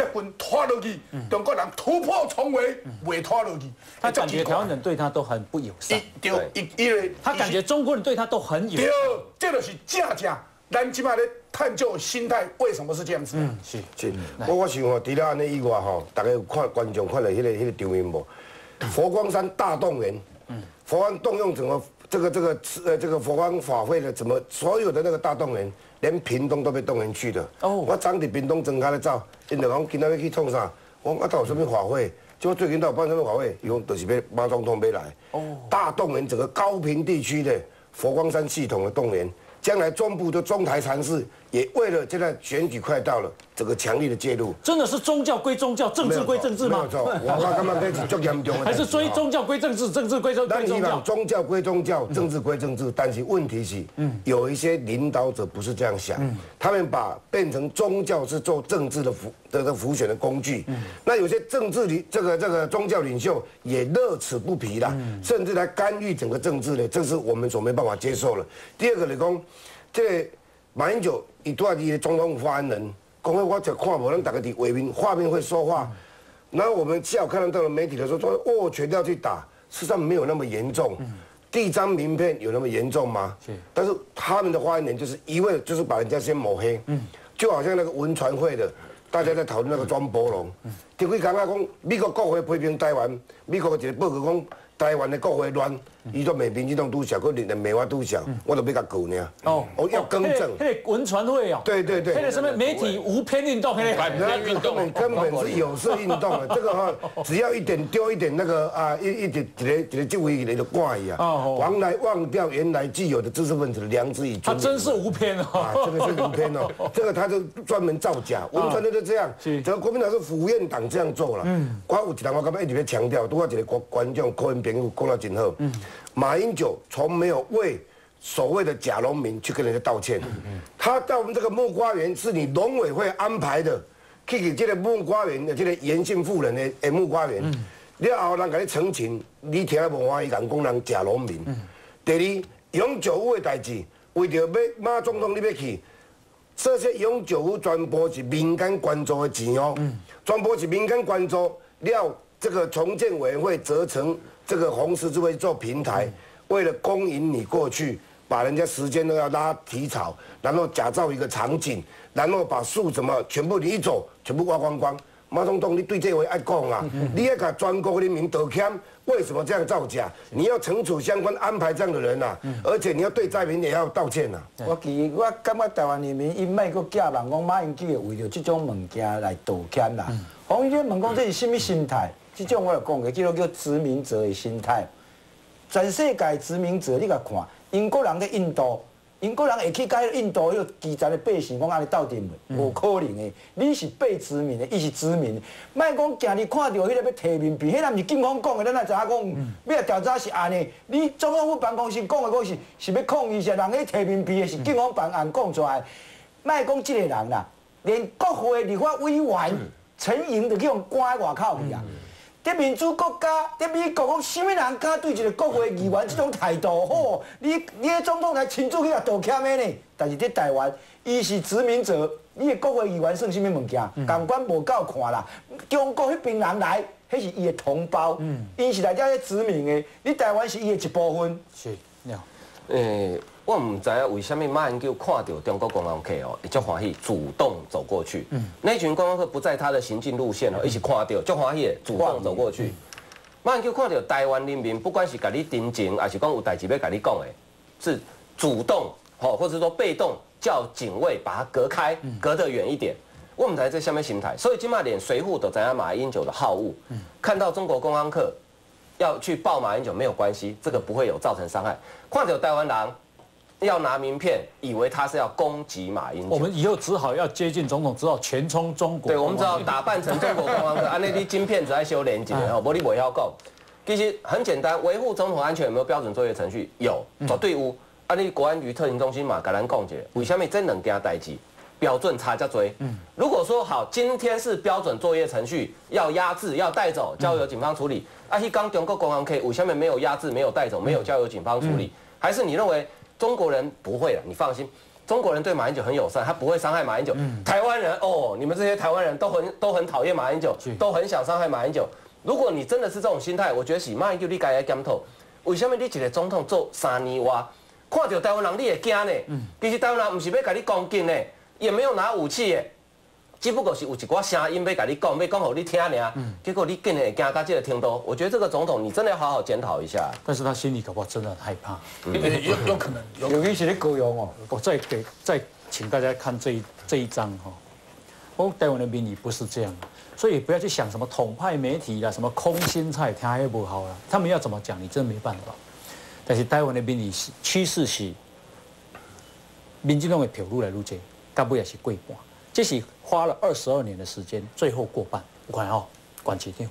接近拖落去，中国人突破重围，未拖落去。他感觉台湾人对他都很不友善，对，因因为他感觉中国人对他都很友善。对，这就是正正。咱起码咧探究心态，为什么是这样子？嗯，是是。我我想哦，除了安尼以外吼，大家有看观众看了迄个迄个场面无？佛光山大动员，嗯，佛光动用怎么这个这个呃这个佛光法会的怎么所有的那个大动员，连屏东都被动员去的。哦，我昨伫屏东睁开咧走，因就讲今仔要去创啥？我啊到有什么法会？结果最近到办什么法会？用就是要马总统要来。哦，大动员整个高平地区的佛光山系统的动员。将来中部的中台禅寺也为了现在选举快到了。这个强力的介入，真的是宗教归宗教，政治归政治吗？没有错，我刚刚开始就严重了。还是追宗教归政治，政治归宗教。宗教归宗教，政治归政治，但是问题是，嗯，有一些领导者不是这样想，他们把变成宗教是做政治的辅这个辅选的工具。嗯，那有些政治领这个这个宗教领袖也乐此不疲了，甚至来干预整个政治呢，这是我们所没办法接受了。第二个，你讲这马英九一段的总统发言人。讲话我就看无，咱大家伫画面画面会说话，然后我们下午看到了媒体的时候说，哦，全要去打，事实上没有那么严重。第一张名片有那么严重吗？是。但是他们的发言人就是一味就是把人家先抹黑，就好像那个文传会的，大家在讨论那个庄博龙，听几讲啊讲美国国会批评台湾，美国一个报告讲。台湾的国会乱，伊说美民这种都小，可连美华都小，我都比较狗呢。哦，我要更正。那个文传会哦。对对对。那个什么媒体无偏运动，那个运动根本是有色运动的。这个哈，只要一点丢一点那个啊，一一点一个一个就会一个怪呀。哦。忘来忘掉原来既有的知识分子的良知与尊他真是无偏哦。这个是无偏哦。这个他就专门造假，文传会就这样。是。这个国民党是府院党这样做了。嗯。我有一人我刚刚一直在强调，都我一个观观众讲到今后，马英九从没有为所谓的假农民去跟人家道歉。他到我们这个木瓜园是你农委会安排的，去给这个木瓜园的这个严姓妇人的诶木瓜园，你后人给你澄清，你听无欢喜讲讲人假农民。第二，永久屋的代志，为着要马总统你要去，这些永久屋全部是民间关注的钱哦，全部是民间关注了。这个重建委员会责成这个红十字会做平台，为了供应你过去，把人家时间都要拉提早，然后假造一个场景，然后把树怎么全部你一走，全部挖光光。马总统，你对这位爱讲啊？你要给全国人民道歉，为什么这样造假？你要惩处相关安排这样的人呐，而且你要对灾民也要道歉呐。我其实我感觉台湾人民因卖个假人讲马英九为了这种物件来道歉啦。洪一军问讲这是什么心态？这种我有讲过，叫做叫殖民者的心态。全世界殖民者，你甲看，英国人在印度，英国人会去甲印度迄个基层的百姓讲安尼斗阵袂？无可能的。你是被殖民的，伊是殖民。莫讲今日看到迄个要提名片，迄个毋是警方讲的，咱也知影讲，要调查是安尼。你总统府办公室讲的讲是是要抗议，是人迄提名片的是警方办案讲出来。莫讲即个人啦，连国会立法委员陈莹都去用关在外口去啊。在民主国家，在美国，讲什么人敢对一个国会议员这种态度？好，你你的总统来亲自去啊道歉的呢？但是在台湾，伊是殖民者，你的国会议员算什么物件？感官无够看啦。中国迄边人来，迄是伊的同胞，伊是来遮咧殖民的，你台湾是伊的一部分。是，你好，诶。我唔知啊，为什么马英九看到中国观光客哦，就欢喜主动走过去。嗯，那群观光客不在他的行进路线哦，一起看到就欢喜主动走过去。马英九看到台湾人民，不管是甲你定情，还是讲有代志要甲你讲的，是主动吼，或者说被动叫警卫把他隔开，隔得远一点。我们才在下面心态，所以金马连随扈都知影马英九的好恶，看到中国公安客要去抱马英九没有关系，这个不会有造成伤害。看到台湾人。要拿名片，以为他是要攻击马英九。我们以后只好要接近总统，只好全冲中国。对，我们只好打扮成中国观光客，啊，那啲金片子在修连接，然后玻璃不要够。其实很简单，维护总统安全有没有标准作业程序？有，找队伍。啊，你国安局特勤中心嘛，甲咱讲解，为什么真能给他代机？标准差加追。嗯。如果说好，今天是标准作业程序，要压制，要带走，交由警方处理。啊，去刚中国公安 K，为什么没有压制，没有带走，没有交由警方处理？还是你认为？中国人不会了，你放心。中国人对马英九很友善，他不会伤害马英九。台湾人哦，你们这些台湾人都很都很讨厌马英九，都很想伤害马英九。如果你真的是这种心态，我觉得是马英九你该来检讨，为什么你一个总统做三年哇，看到台湾人你会惊呢？其实台湾人不是要跟你攻击呢，也没有拿武器耶。只不过是有一寡声音要跟你讲，要讲给你听呢。结果你竟然会惊到这个程度，我觉得这个总统你真的要好好检讨一下。但是他心里可不真的很害怕。有有可能，有其是咧高雄哦。我再给再请大家看这一这一张哈。我台湾的民意不是这样，所以不要去想什么统派媒体啦，什么空心菜听也不好啦。他们要怎么讲，你真没办法。但是台湾的民意是趋势是，民进党的票愈来愈多，到尾也是过半。这是花了二十二年的时间，最后过半。我看哦，管起掉。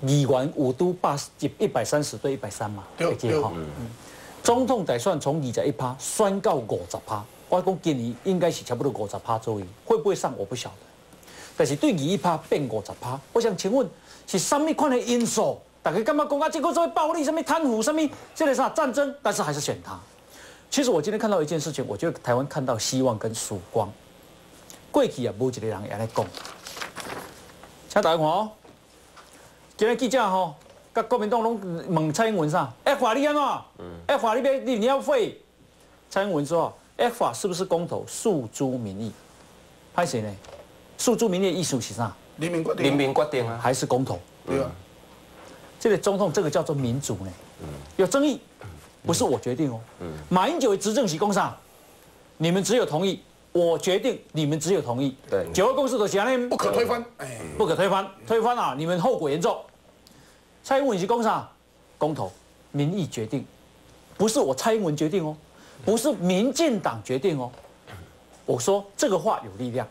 议员五都八一一百三十对一百三嘛，对对。总统打算从二十一趴宣到五十趴，我讲今年应该是差不多五十趴左右，会不会上我不晓得。但是对二一趴变五十趴，我想请问是什么款的因素？大家干嘛讲啊？这个所谓暴力，什么贪腐，什么这个啥战争？但是还是选他。其实我今天看到一件事情，我觉得台湾看到希望跟曙光。过去也无一个人会安尼讲，请大家看哦。今日记者吼，甲国民党拢问蔡英文啥哎法你安怎？F 法你要你你要废？蔡英文说哎法是不是公投？诉诸民意？拍谁呢？诉诸民意的意思是啥？人民决定。人民决定啊，还是公投？对啊。这个总统这个叫做民主呢？有争议，不是我决定哦。马英九执政时讲啥？你们只有同意。我决定，你们只有同意。对，九二共识的想念不可推翻，哎，不可推翻，推翻啊，你们后果严重。蔡英文是公啥？公投，民意决定，不是我蔡英文决定哦，不是民进党决定哦。我说这个话有力量，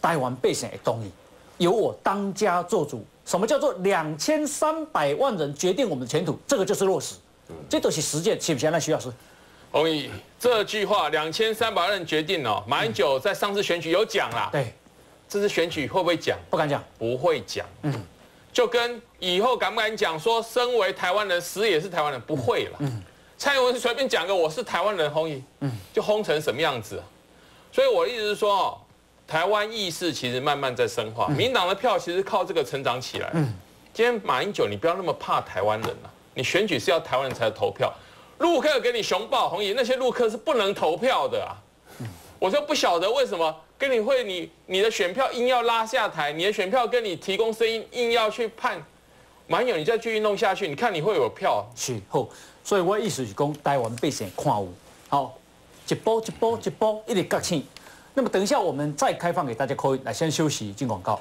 台湾百姓也同意，由我当家做主。什么叫做两千三百万人决定我们的前途？这个就是落实，这都是实践，是不是？那徐老师。同意这句话，两千三百万人决定哦。马英九在上次选举有讲啦，对，这次选举会不会讲？不敢讲，不会讲。嗯，就跟以后敢不敢讲说，身为台湾人，死也是台湾人，不会了。嗯，蔡英文随便讲个我是台湾人，轰一，嗯，就轰成什么样子？所以我的意思是说哦，台湾意识其实慢慢在深化，民党的票其实靠这个成长起来。嗯，今天马英九，你不要那么怕台湾人了，你选举是要台湾人才投票。陆客给你熊抱红衣，那些陆客是不能投票的啊！我就不晓得为什么跟你会你你的选票硬要拉下台，你的选票跟你提供声音硬要去判，蛮友，你再继续弄下去，你看你会有票？是好，所以我意思是讲台湾百姓看有好，一波一波一波一直觉醒。那么等一下我们再开放给大家可以来先休息进广告。